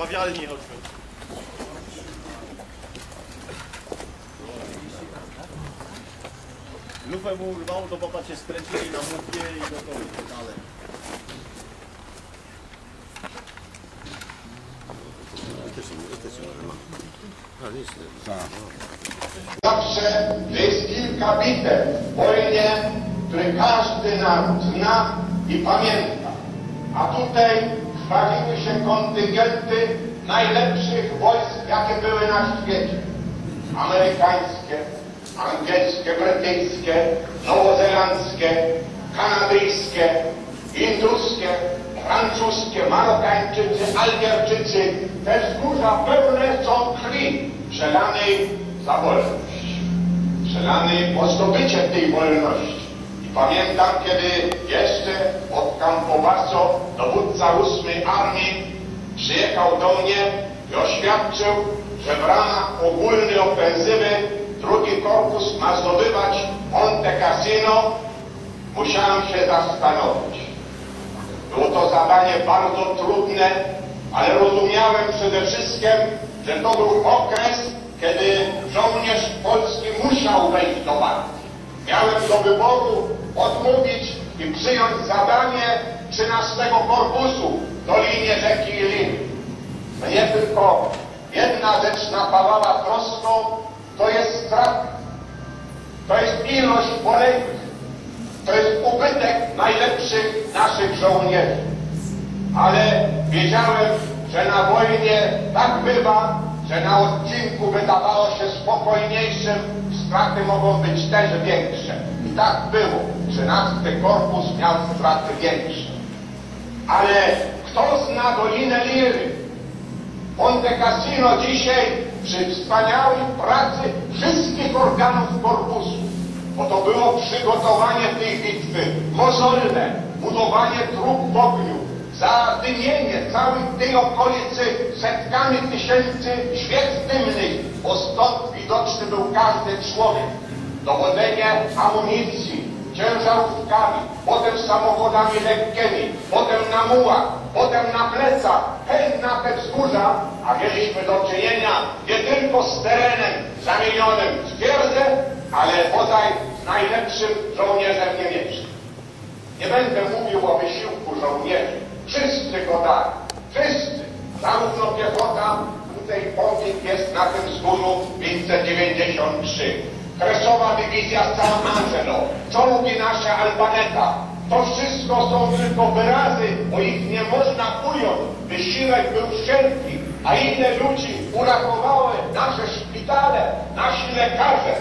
kawialni choćby. Lufę mu urwało, to popatrzcie, skręcili na mównie i gotowi. Dalej. Zawsze jest kilka bitew w wojnie, które każdy naród zna i pamięta. A tutaj chwaliły się kontyngenty najlepszych wojsk, jakie były na świecie. Amerykańskie, angielskie, brytyjskie, nowozelandzkie, kanadyjskie, induskie, francuskie, Marokańczycy, Algierczycy. Te wzgórza pełne są krwi przelanej za wolność. Przelanej o zdobycie tej wolności. I pamiętam, kiedy jeszcze od Campobasso dowódca 8 Armii przyjechał do mnie i oświadczył, że w ramach ogólnej ofensywy drugi korpus ma zdobywać Monte Cassino. Musiałem się zastanowić. Było to zadanie bardzo trudne, ale rozumiałem przede wszystkim, że to był okres, kiedy żołnierz polski musiał wejść do walki. Miałem do wyboru odmówić i przyjąć zadanie 13 korpusu w Dolinie rzeki Iliny. Mnie tylko jedna rzecz napawała troską, to jest strata. To jest ilość poległych. To jest ubytek najlepszych naszych żołnierzy. Ale wiedziałem, że na wojnie tak bywa, że na odcinku wydawało się spokojniejszym, straty mogą być też większe. I tak było. 13 korpus miał straty większe. Ale kto zna Dolinę Liry? Monte Cassino dzisiaj przy wspaniałej pracy wszystkich organów korpusu, bo to było przygotowanie tej bitwy, mozolne, budowanie trup w ogniu, zadymienie całej tej okolicy setkami tysięcy świec dymnych, bo stąd widoczny był każdy człowiek. Dowodzenie amunicji, ciężarówkami, potem samochodami lekkimi, potem na mułach, potem na plecach, chęt na te wzgórza, a mieliśmy do czynienia nie tylko z terenem zamienionym w twierdzę, ale bodaj z najlepszym żołnierzem niemieckim. Nie będę mówił o wysiłku żołnierzy. Wszyscy go dali. Wszyscy. Zarówno piechota, tutaj pomnik jest na tym wzgórzu 593. Kresowa dywizja San Angelo, czołgi nasze Albaneta. To wszystko są tylko wyrazy, bo ich nie można ująć. Wysiłek był wszelki, a ile ludzi uratowały nasze szpitale, nasi lekarze.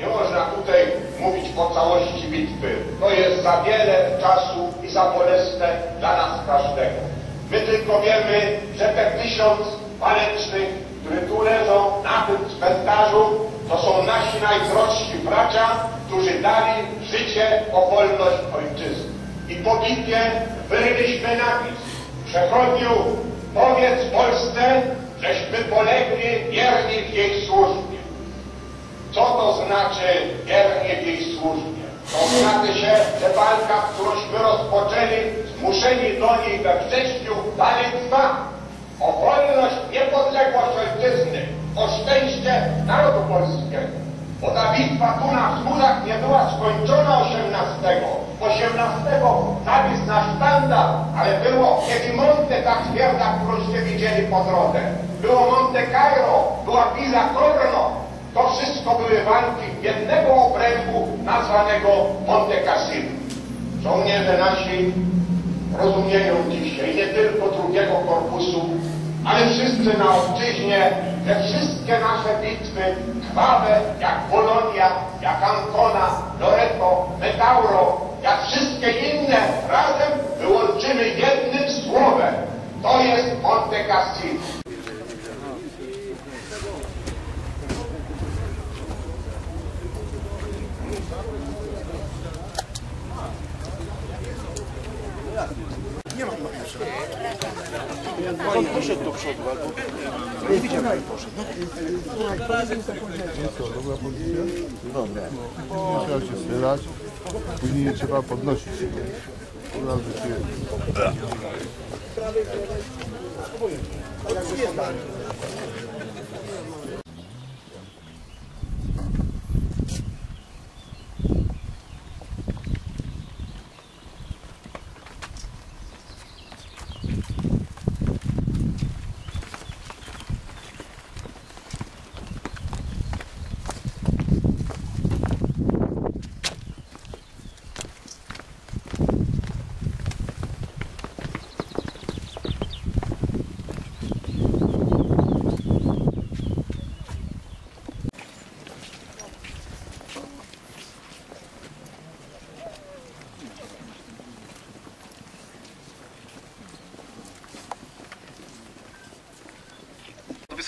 Nie można tutaj mówić o całości bitwy. To jest za wiele czasu i za bolesne dla nas każdego. My tylko wiemy, że te tysiąc walecznych, które tu leżą na tym cmentarzu, to są nasi najdrożsi bracia, którzy dali życie o wolność ojczyzny. I po bitwie wyryliśmy napis. Przechodniu, powiedz Polsce, żeśmy polegli wierni w jej służbie. Co to znaczy wiernie To znaczy się, że walka, którąśmy rozpoczęli, zmuszeni do niej we wrześniu, dalej trwa. O wolność, niepodległość ojczyzny, o szczęście narodu polskiego. Bo ta bitwa tu na wzgórzach nie była skończona 18. 18 zapis na sztandar, ale było Piemonte, ta twierdza, którąście widzieli po drodze. Było Monte Cairo, była Pisa Corno, to wszystko były walki jednego obrębu nazwanego Monte Cassino. Żołnierze nasi rozumieją dzisiaj nie tylko drugiego korpusu, ale wszyscy na obczyźnie, że wszystkie nasze bitwy krwawe jak Polonia, jak Ancona, Loreto, Metauro, jak wszystkie inne razem wyłączymy jednym słowem. To jest Monte Cassino. On poszedł do przodu albo... Nie widziałem, jak poszedł. Trzeba się wspierać, później nie trzeba podnosić. do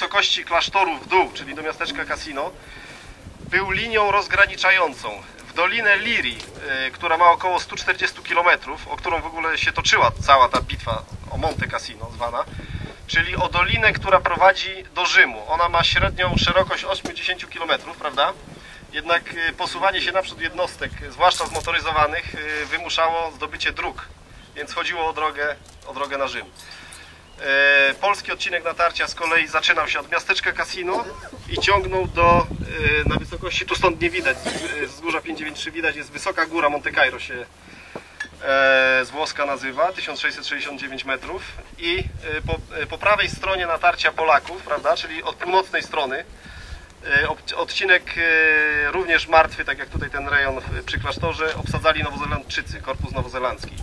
wysokości klasztoru w dół, czyli do miasteczka Casino, był linią rozgraniczającą w Dolinę Liri, y, która ma około 140 km, o którą w ogóle się toczyła cała ta bitwa o Monte Cassino zwana, czyli o dolinę, która prowadzi do Rzymu. Ona ma średnią szerokość 80 km, prawda? Jednak y, posuwanie się naprzód jednostek, zwłaszcza zmotoryzowanych, y, wymuszało zdobycie dróg, więc chodziło o drogę, o drogę na Rzym. E, Polski odcinek natarcia z kolei zaczynał się od miasteczka Casino i ciągnął do, e, na wysokości, tu stąd nie widać, wzgórza 593 widać, jest wysoka góra Monte Cairo się e, z włoska nazywa, 1669 metrów i e, po, e, po prawej stronie natarcia Polaków, prawda, czyli od północnej strony, e, odcinek e, również martwy, tak jak tutaj ten rejon przy klasztorze, obsadzali Nowozelandczycy, korpus nowozelandzki.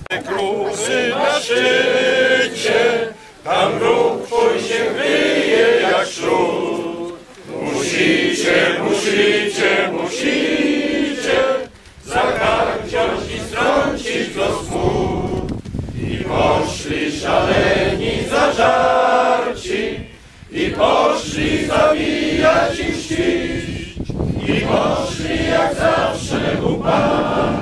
I poszli zabijać i mścić. I poszli jak zawsze uparci,